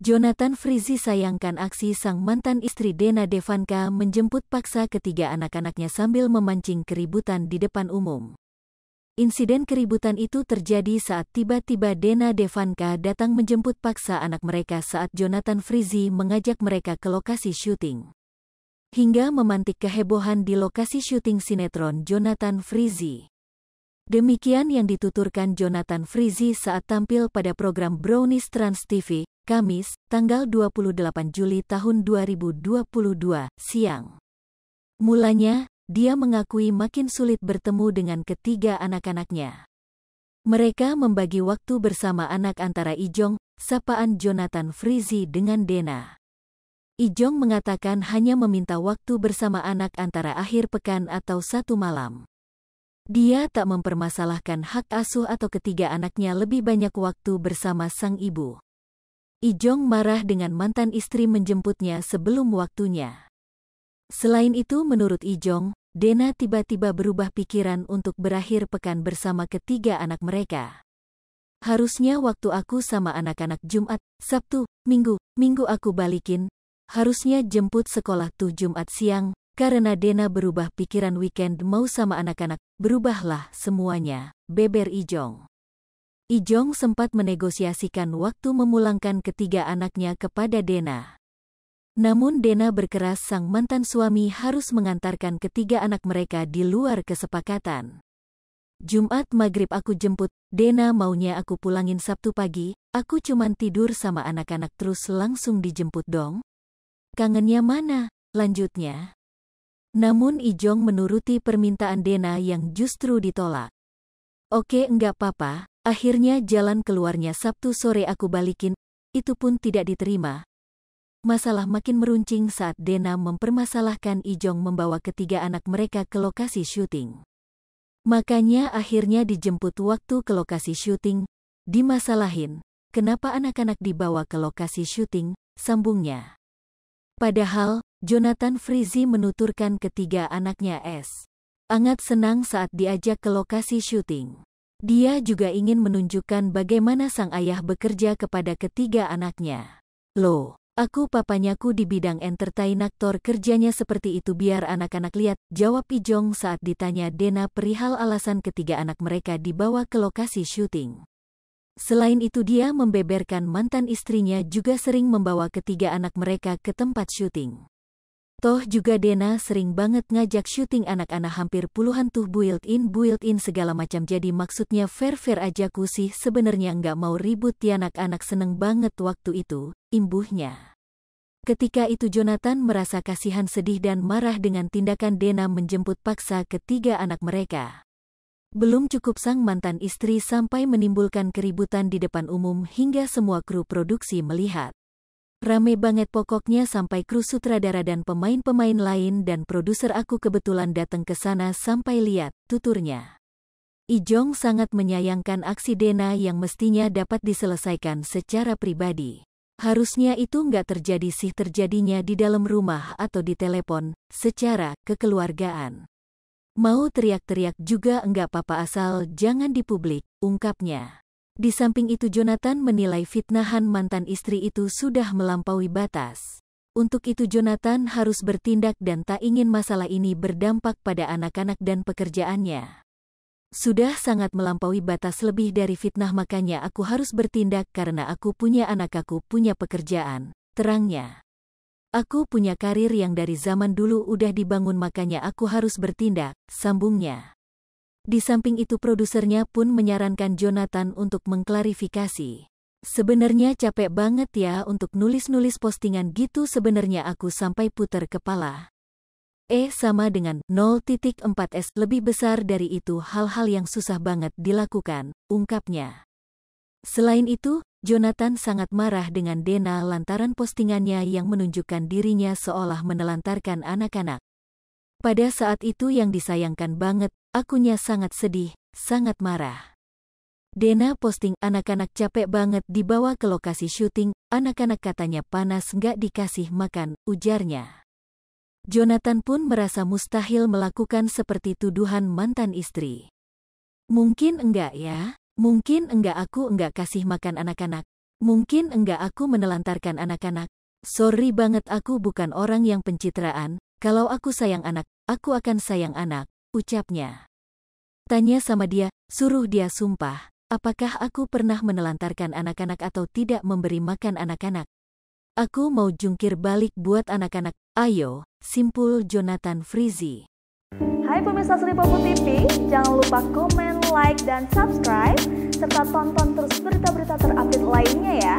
Jonathan Frizi sayangkan aksi sang mantan istri Dena Devanka menjemput paksa ketiga anak-anaknya sambil memancing keributan di depan umum. Insiden keributan itu terjadi saat tiba-tiba Dena Devanka datang menjemput paksa anak mereka saat Jonathan Frizi mengajak mereka ke lokasi syuting. Hingga memantik kehebohan di lokasi syuting sinetron Jonathan Frizi. Demikian yang dituturkan Jonathan Frizi saat tampil pada program Brownies Trans TV, Kamis, tanggal 28 Juli tahun 2022, siang. Mulanya, dia mengakui makin sulit bertemu dengan ketiga anak-anaknya. Mereka membagi waktu bersama anak antara Ijong, sapaan Jonathan Frizi dengan Dena. Ijong mengatakan hanya meminta waktu bersama anak antara akhir pekan atau satu malam. Dia tak mempermasalahkan hak asuh atau ketiga anaknya lebih banyak waktu bersama sang ibu. Ijong marah dengan mantan istri menjemputnya sebelum waktunya. Selain itu menurut Ijong, Dena tiba-tiba berubah pikiran untuk berakhir pekan bersama ketiga anak mereka. Harusnya waktu aku sama anak-anak Jumat, Sabtu, Minggu, Minggu aku balikin. Harusnya jemput sekolah tuh Jumat siang, karena Dena berubah pikiran weekend mau sama anak-anak, berubahlah semuanya, beber Ijong. Ijong sempat menegosiasikan waktu memulangkan ketiga anaknya kepada Dena. Namun Dena berkeras sang mantan suami harus mengantarkan ketiga anak mereka di luar kesepakatan. Jumat maghrib aku jemput, Dena maunya aku pulangin Sabtu pagi, aku cuman tidur sama anak-anak terus langsung dijemput dong. Kangennya mana? Lanjutnya. Namun Ijong menuruti permintaan Dena yang justru ditolak. Oke enggak papa, Akhirnya jalan keluarnya Sabtu sore aku balikin, itu pun tidak diterima. Masalah makin meruncing saat Dena mempermasalahkan Ijong membawa ketiga anak mereka ke lokasi syuting. Makanya akhirnya dijemput waktu ke lokasi syuting, dimasalahin, kenapa anak-anak dibawa ke lokasi syuting, sambungnya. Padahal, Jonathan Frizi menuturkan ketiga anaknya S. Angat senang saat diajak ke lokasi syuting. Dia juga ingin menunjukkan bagaimana sang ayah bekerja kepada ketiga anaknya. Loh, aku papanyaku di bidang entertain aktor kerjanya seperti itu biar anak-anak lihat, jawab Ijong saat ditanya Dena perihal alasan ketiga anak mereka dibawa ke lokasi syuting. Selain itu dia membeberkan mantan istrinya juga sering membawa ketiga anak mereka ke tempat syuting. Toh juga Dena sering banget ngajak syuting anak-anak hampir puluhan tuh built-in built-in segala macam jadi maksudnya fair-fair aja ku sih sebenarnya nggak mau ribut ya anak-anak seneng banget waktu itu, imbuhnya. Ketika itu Jonathan merasa kasihan sedih dan marah dengan tindakan Dena menjemput paksa ketiga anak mereka. Belum cukup sang mantan istri sampai menimbulkan keributan di depan umum hingga semua kru produksi melihat. Rame banget pokoknya sampai kru sutradara dan pemain-pemain lain dan produser aku kebetulan datang ke sana sampai lihat, tuturnya. Ijong sangat menyayangkan aksi Dena yang mestinya dapat diselesaikan secara pribadi. Harusnya itu nggak terjadi sih terjadinya di dalam rumah atau di telepon, secara kekeluargaan. Mau teriak-teriak juga enggak apa-apa asal jangan di publik, ungkapnya. Di samping itu Jonathan menilai fitnahan mantan istri itu sudah melampaui batas. Untuk itu Jonathan harus bertindak dan tak ingin masalah ini berdampak pada anak-anak dan pekerjaannya. Sudah sangat melampaui batas lebih dari fitnah makanya aku harus bertindak karena aku punya anak aku punya pekerjaan, terangnya. Aku punya karir yang dari zaman dulu udah dibangun makanya aku harus bertindak, sambungnya. Di samping itu produsernya pun menyarankan Jonathan untuk mengklarifikasi. Sebenarnya capek banget ya untuk nulis-nulis postingan gitu sebenarnya aku sampai puter kepala. E sama dengan 0.4S lebih besar dari itu hal-hal yang susah banget dilakukan, ungkapnya. Selain itu, Jonathan sangat marah dengan Dena lantaran postingannya yang menunjukkan dirinya seolah menelantarkan anak-anak. Pada saat itu yang disayangkan banget, Akunya sangat sedih, sangat marah. Dena posting anak-anak capek banget dibawa ke lokasi syuting, anak-anak katanya panas nggak dikasih makan, ujarnya. Jonathan pun merasa mustahil melakukan seperti tuduhan mantan istri. Mungkin enggak ya, mungkin enggak aku enggak kasih makan anak-anak. Mungkin enggak aku menelantarkan anak-anak. Sorry banget aku bukan orang yang pencitraan, kalau aku sayang anak, aku akan sayang anak, ucapnya. Tanya sama dia, suruh dia sumpah, apakah aku pernah menelantarkan anak-anak atau tidak memberi makan anak-anak. Aku mau jungkir balik buat anak-anak. Ayo, simpul Jonathan Frizi. Hai pemirsa Sri Popo TV, jangan lupa komen, like, dan subscribe, serta tonton terus berita-berita terupdate lainnya ya.